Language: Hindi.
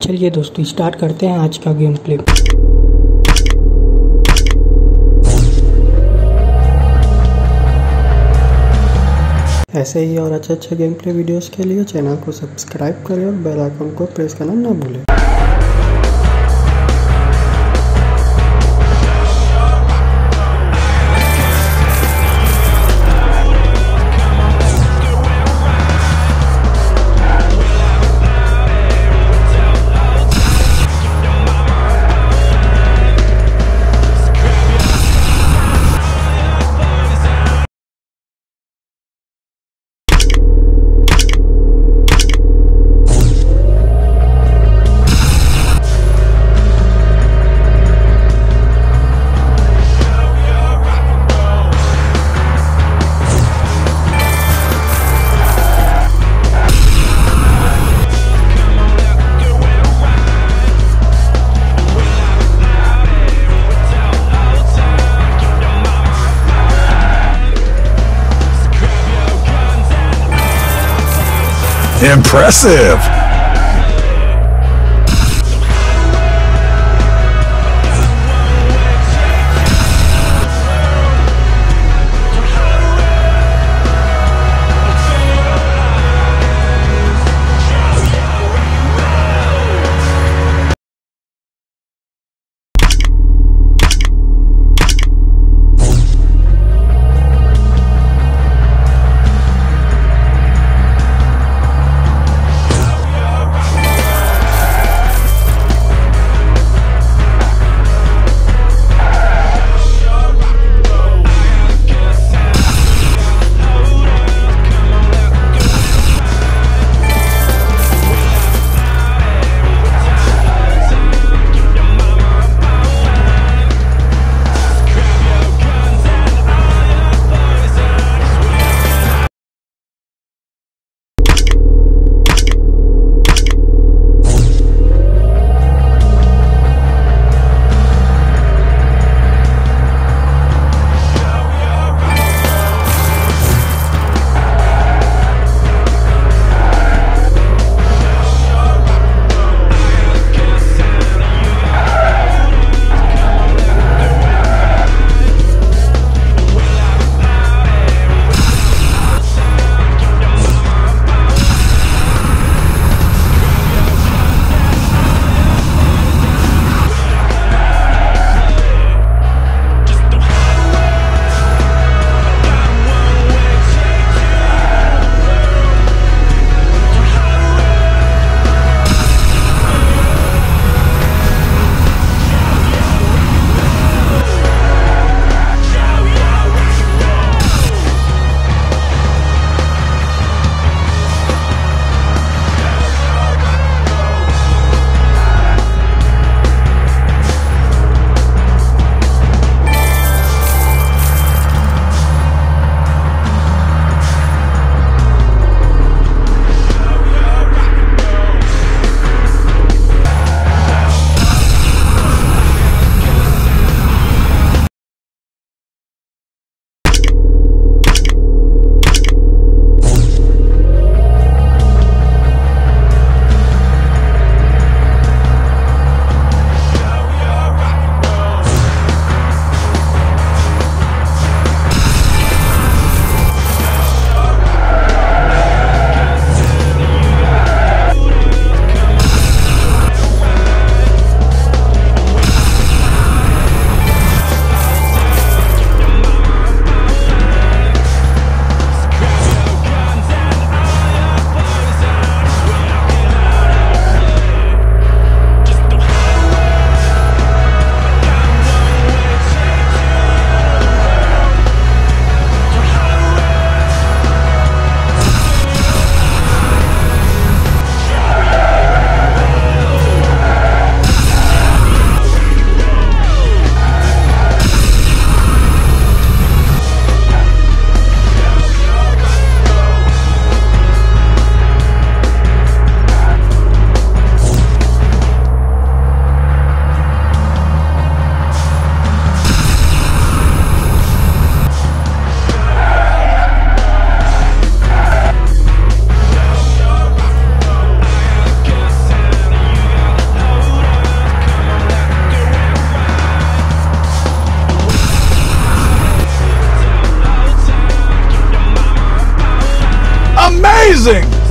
चलिए दोस्तों स्टार्ट करते हैं आज का गेम प्ले ऐसे ही और अच्छे अच्छे गेम प्ले वीडियोस के लिए चैनल को सब्सक्राइब करें और बेल आइकन को प्रेस करना ना भूलें। Impressive! Amazing!